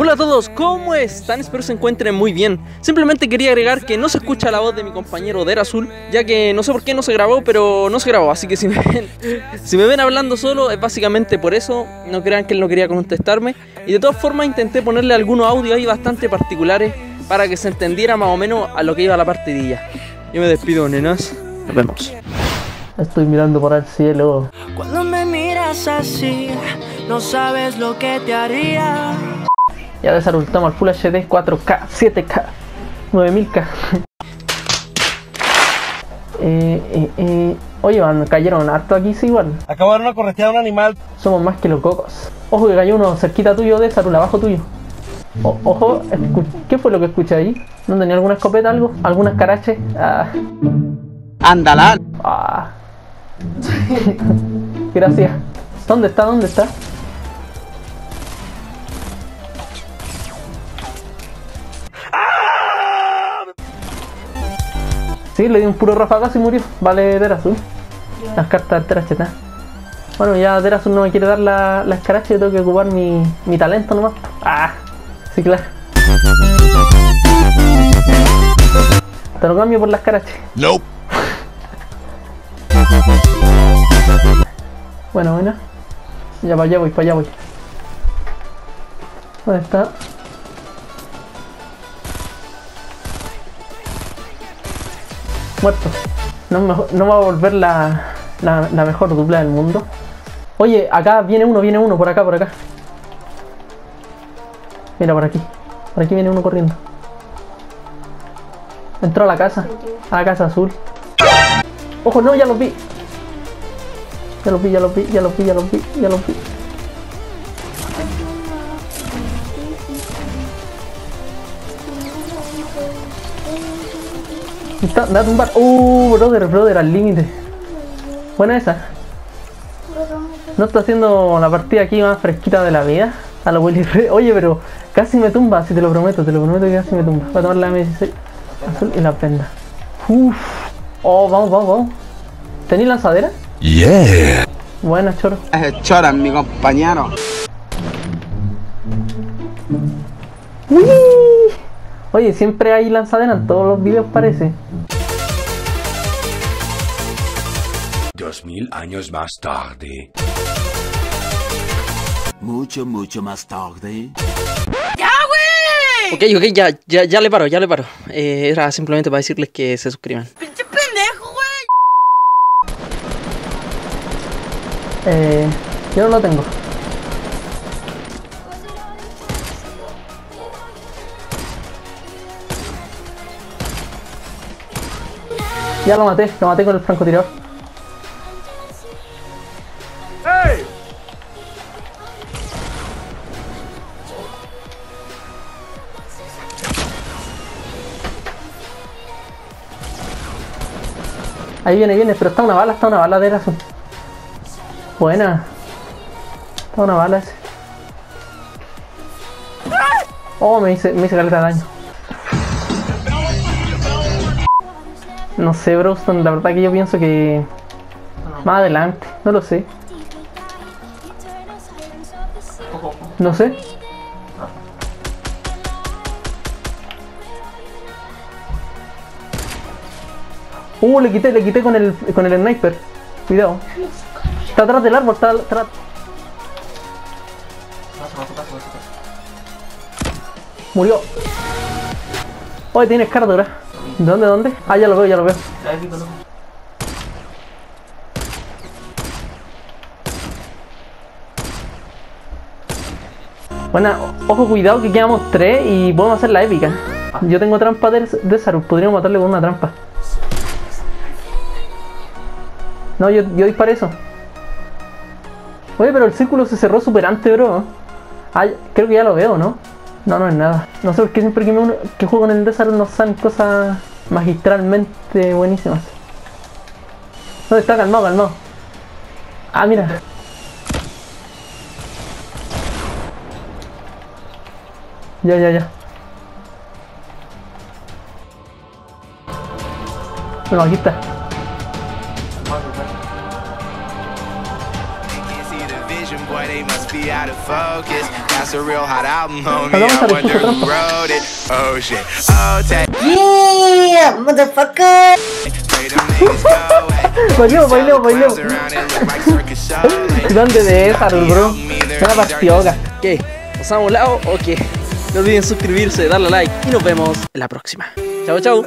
Hola a todos, ¿cómo están? Espero se encuentren muy bien. Simplemente quería agregar que no se escucha la voz de mi compañero Der Azul, ya que no sé por qué no se grabó, pero no se grabó. Así que si me ven, si me ven hablando solo, es básicamente por eso. No crean que él no quería contestarme. Y de todas formas, intenté ponerle algunos audios ahí bastante particulares para que se entendiera más o menos a lo que iba la partidilla. Yo me despido, nenas. Nos vemos. Estoy mirando por el cielo. Cuando me miras así, no sabes lo que te haría. Ya desarultamos al Full HD 4K, 7K, 9000K. eh, eh, eh. Oye, man, cayeron harto aquí, sí, igual. Acabaron de corretear a un animal. Somos más que los cocos. Ojo que cayó uno cerquita tuyo de Sarul, abajo tuyo. O- ojo, ¿qué fue lo que escuché ahí? ¿No tenía alguna escopeta, algo? ¿Algunas caraches? Ah, Andalán. ah. Gracias. ¿Dónde está? ¿Dónde está? Sí, le di un puro rafagazo y murió. Vale, Terazul. Las cartas de Teracheta. Bueno, ya Terazul no me quiere dar la, las carachas, yo tengo que ocupar mi, mi talento nomás. Ah, sí, claro. Te lo cambio por las carachas. Nope. Bueno, bueno. Ya para allá voy, para allá voy. ¿Dónde está? Muerto. No me, no va a volver la, la, la mejor dupla del mundo. Oye, acá viene uno, viene uno, por acá, por acá. Mira, por aquí. Por aquí viene uno corriendo. Entró a la casa. A la casa azul. Ojo, no, ya los vi. Ya los vi, ya los vi, ya los vi, ya los vi, ya los vi. Está, da tumbar. Uh, brother, brother, al límite. Buena esa. No está haciendo la partida aquí más fresquita de la vida. A la Willy Red. Oye, pero casi me tumba, si te lo prometo, te lo prometo que casi me tumba. Voy a tomar la M16 azul y la prenda. Uf. Oh, vamos, vamos, vamos. ¿Tenéis lanzadera? Yeah. Buena, choro. Es chora, mi compañero. Oye, siempre hay lanzadera en todos los videos, parece. Dos mil años más tarde. Mucho, mucho más tarde. Ok, ok, ya, ya, ya le paro, ya le paro. Eh, era simplemente para decirles que se suscriban. Eh, yo no lo tengo. Ya lo maté, lo maté con el francotirador. Ahí viene, viene, pero está una bala, está una bala de razón. Buena. Está una bala ese. Oh, me hice, me hice caleta de daño. No sé, Broston, la verdad que yo pienso que... Más adelante, no lo sé. No sé. Uh, le quité, le quité con el, con el sniper. Cuidado. Está atrás del árbol, está atrás. Murió. Oye, tienes carta, ¿Dónde, dónde? Ah, ya lo veo, ya lo veo. Bueno, ojo, cuidado que quedamos tres y podemos hacer la épica. Yo tengo trampa de, de Saru, podríamos matarle con una trampa. No, yo, yo disparé eso. Oye, pero el círculo se cerró super antes, bro. Ah, creo que ya lo veo, ¿no? No, no es nada. No sé por qué siempre que, me que juego con el Desert nos salen cosas magistralmente buenísimas. ¿Dónde está? Calmado, calmado. Ah, mira. Ya, ya, ya. Bueno, aquí está. It look like circus shows. ¿Dónde de bro? Una partioca. ¿Qué? ¿Pasamos un lado o qué? No olviden suscribirse, darle like y nos vemos en la próxima. Chao, chao.